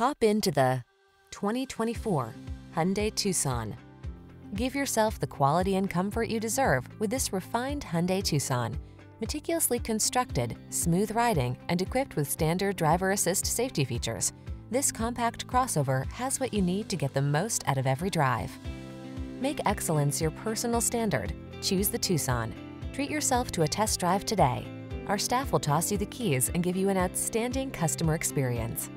Hop into the 2024 Hyundai Tucson. Give yourself the quality and comfort you deserve with this refined Hyundai Tucson. Meticulously constructed, smooth riding, and equipped with standard driver assist safety features, this compact crossover has what you need to get the most out of every drive. Make excellence your personal standard. Choose the Tucson. Treat yourself to a test drive today. Our staff will toss you the keys and give you an outstanding customer experience.